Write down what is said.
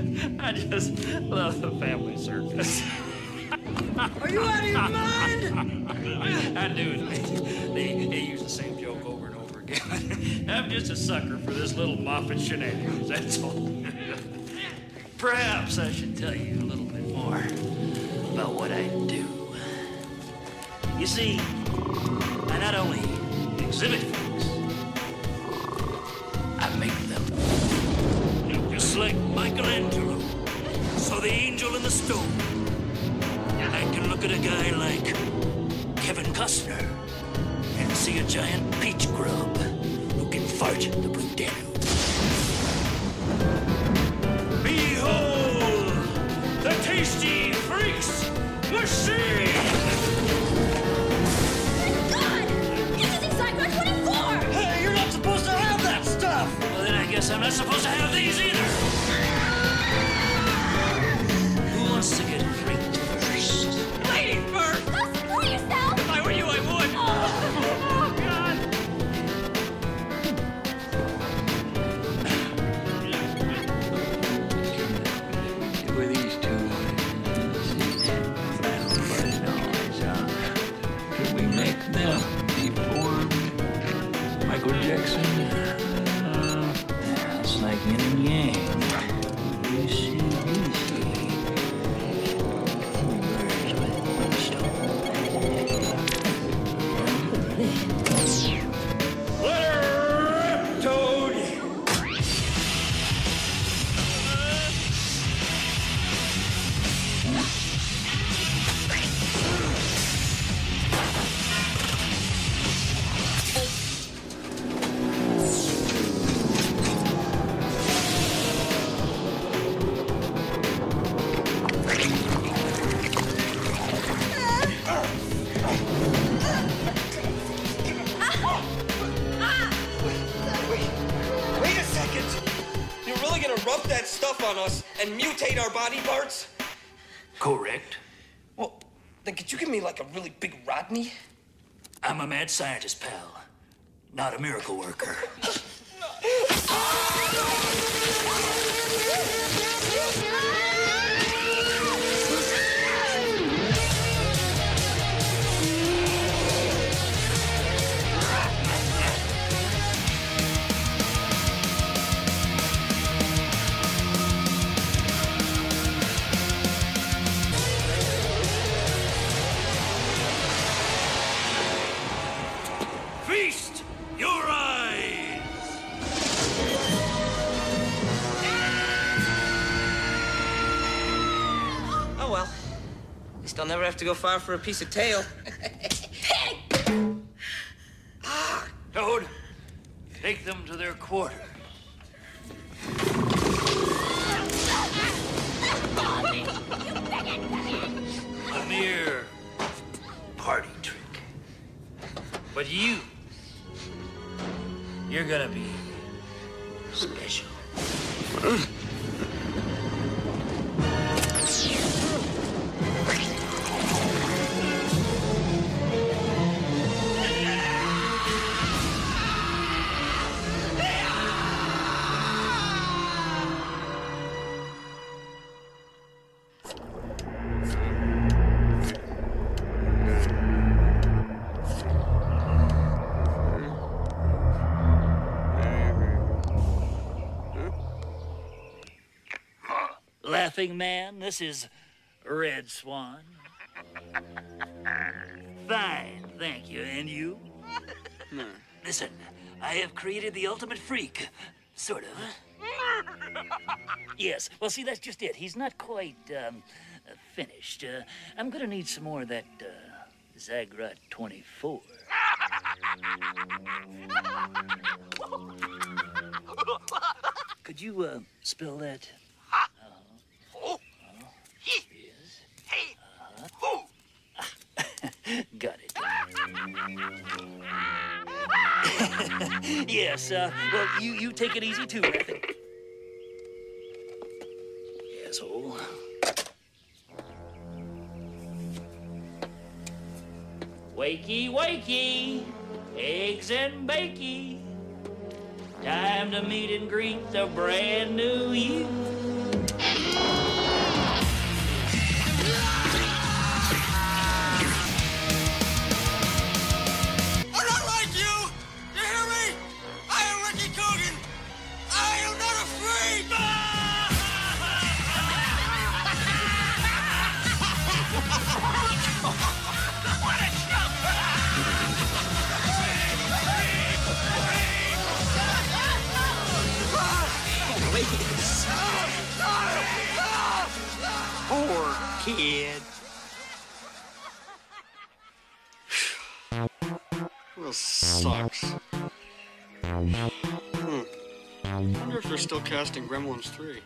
just love the family circus. Are you out of your mind? I do. They, they use the same joke over and over again. I'm just a sucker for this little Moffat shenanigans, that's all. Perhaps I should tell you a little bit more about what I do. You see, I not only exhibit like Michelangelo saw the angel in the stone. And I can look at a guy like Kevin Costner and see a giant peach grub who can fart the blue Danube. Behold, the tasty freaks machine! God! This is Encyclopedia 24! Hey, you're not supposed to have that stuff! Well, then I guess I'm not supposed to have these either. These two? Noise, huh? Can we make them? Michael Jackson? Uh, it's like and. You're really gonna rub that stuff on us and mutate our body parts? Correct. Well, then could you give me like a really big Rodney? I'm a mad scientist, pal. Not a miracle worker. I'll never have to go far for a piece of tail. Toad, take them to their quarters. A mere party trick. But you, you're gonna be special. Laughing man, this is Red Swan. Fine, thank you. And you? Listen, I have created the ultimate freak. Sort of. yes, well, see, that's just it. He's not quite um, finished. Uh, I'm gonna need some more of that uh, Zygrot 24. Could you uh, spell that? Got it. yes, uh, well, you, you take it easy too, Matthew. Asshole. Wakey, wakey, eggs and bakey. Time to meet and greet the brand new you. Kid. Well, sucks. Hmm. I wonder if they're still casting Gremlins 3.